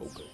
Okay.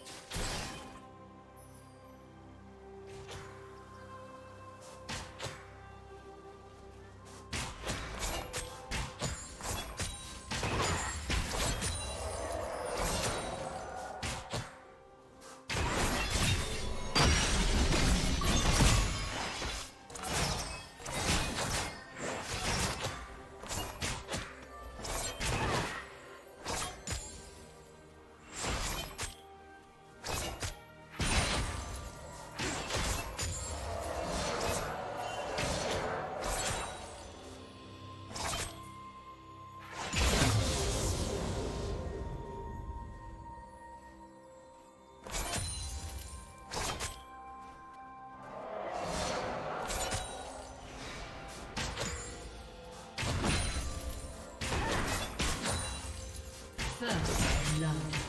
Love.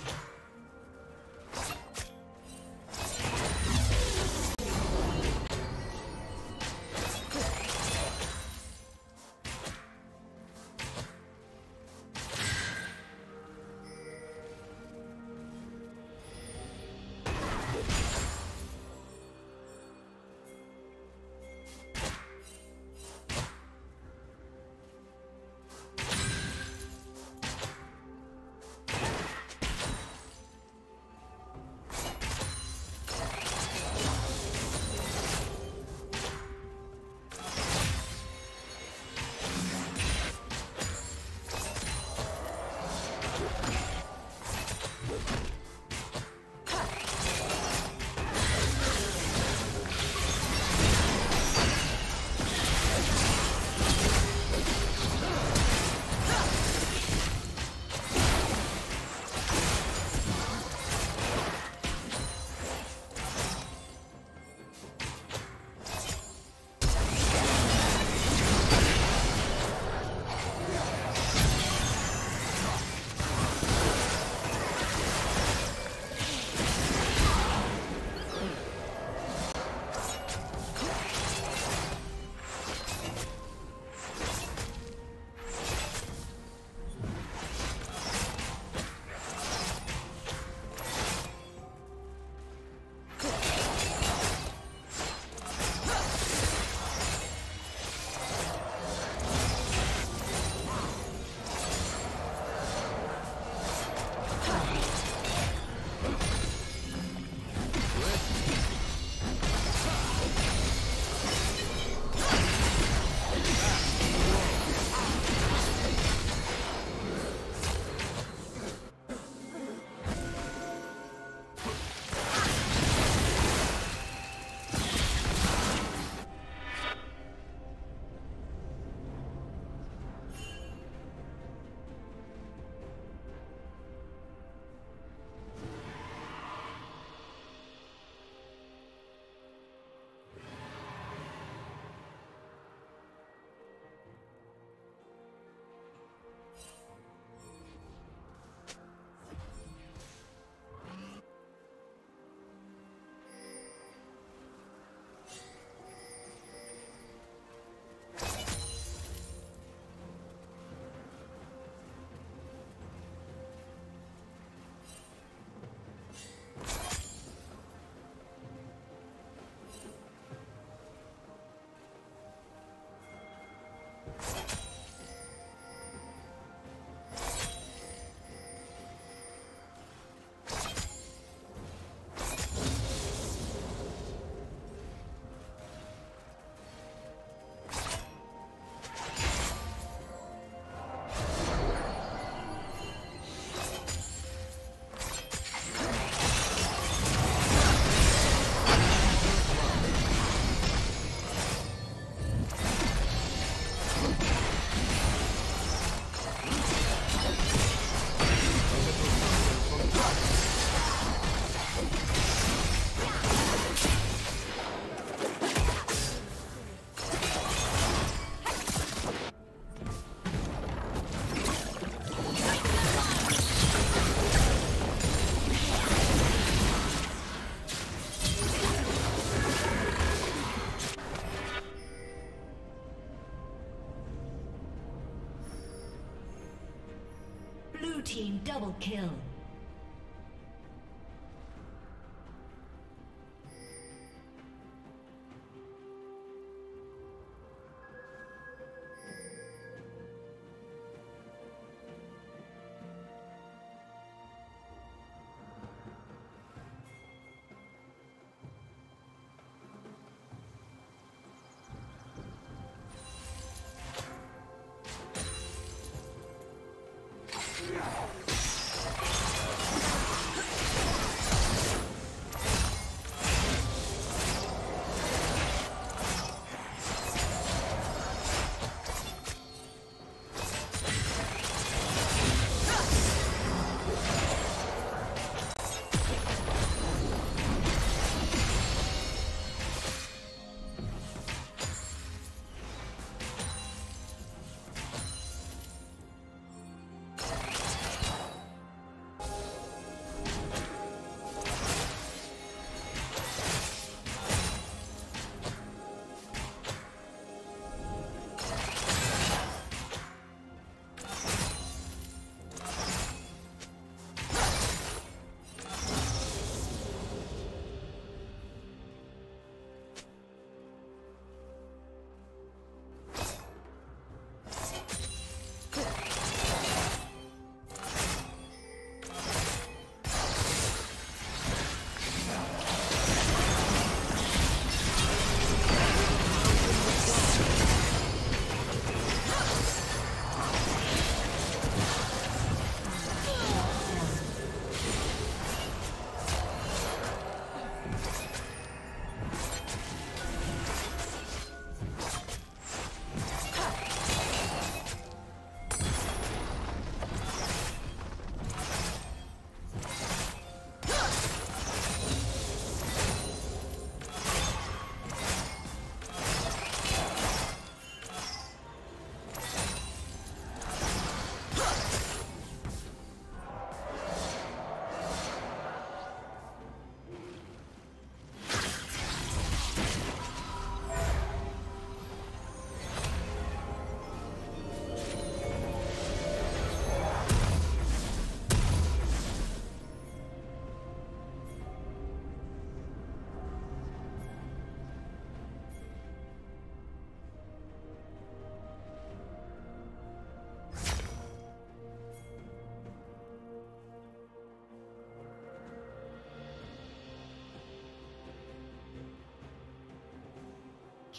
Team double kill.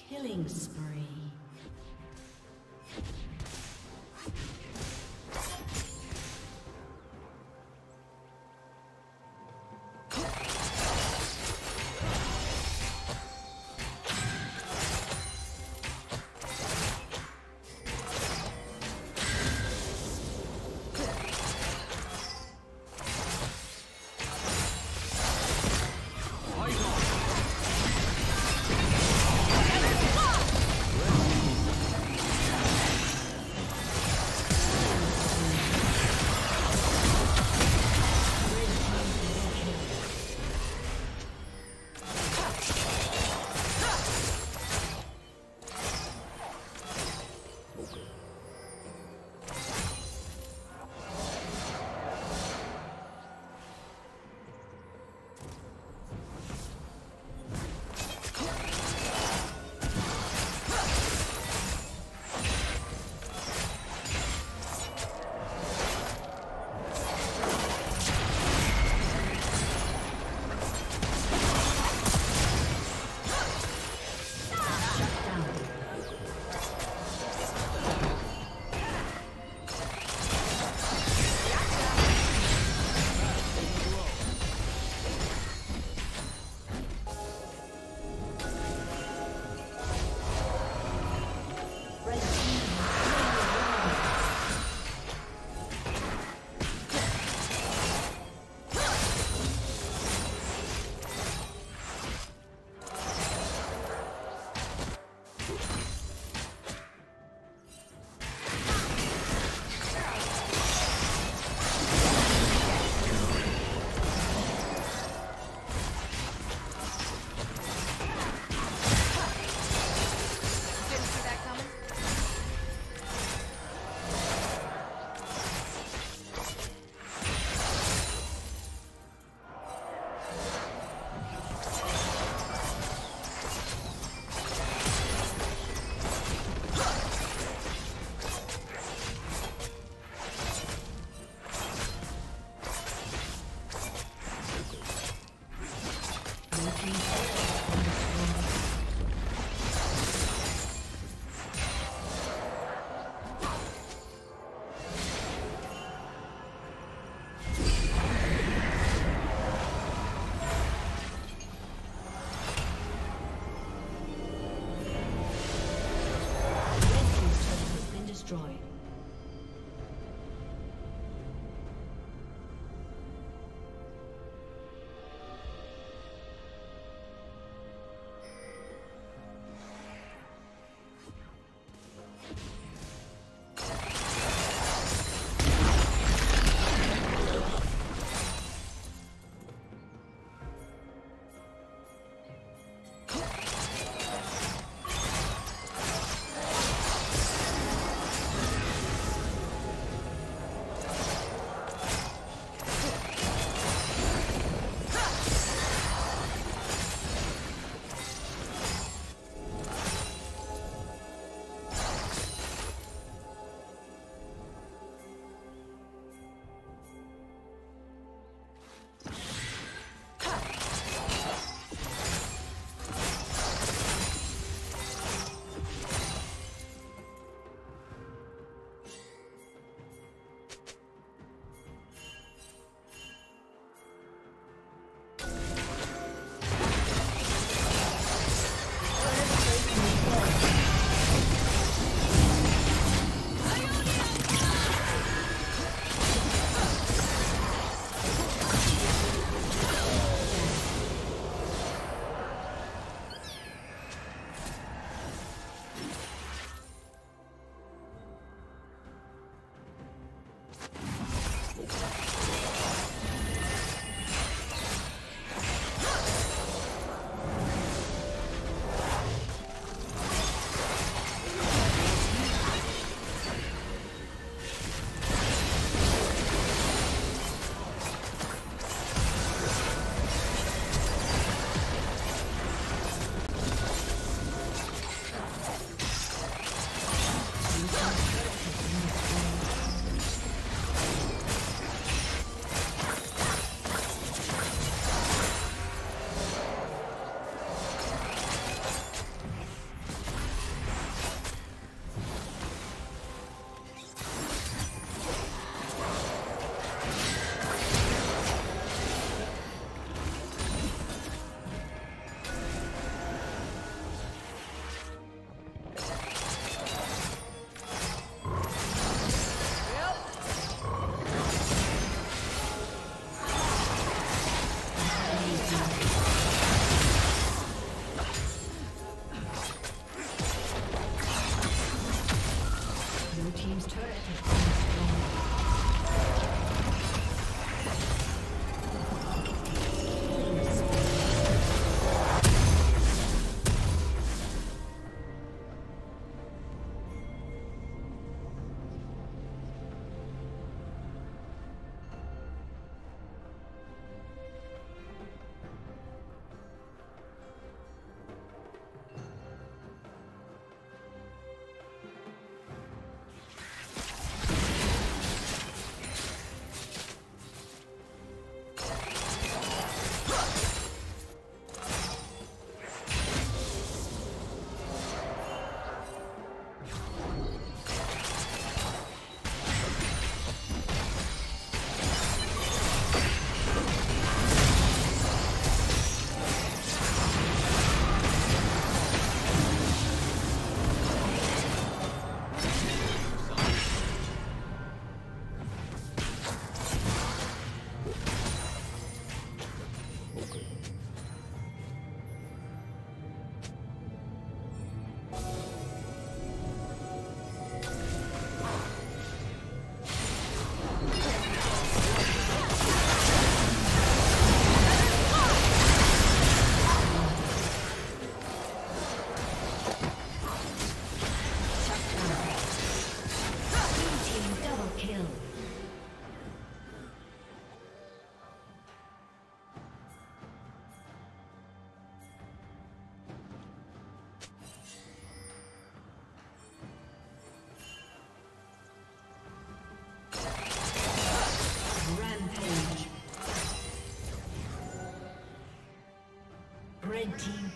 Killing spree.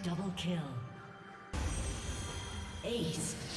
Double kill. Ace.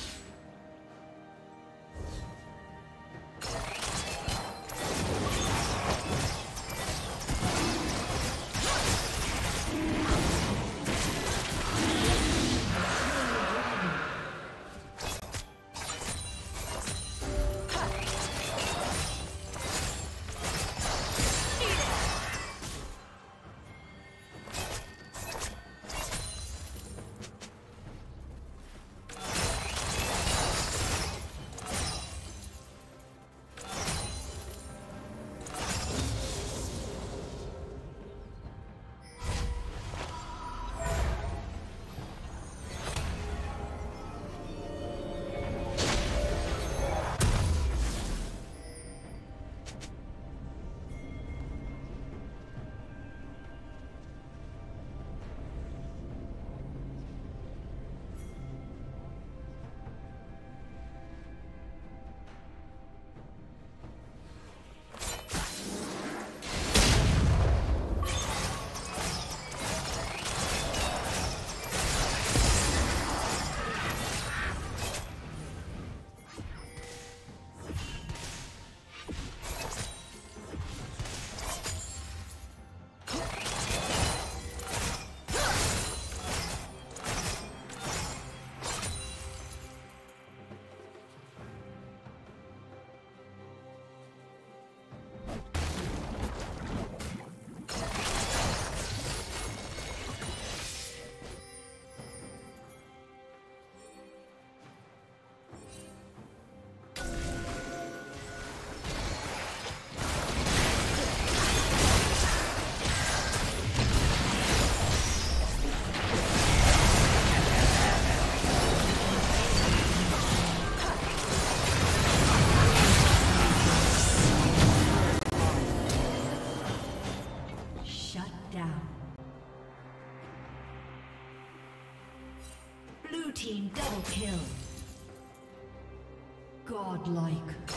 Kill. Godlike.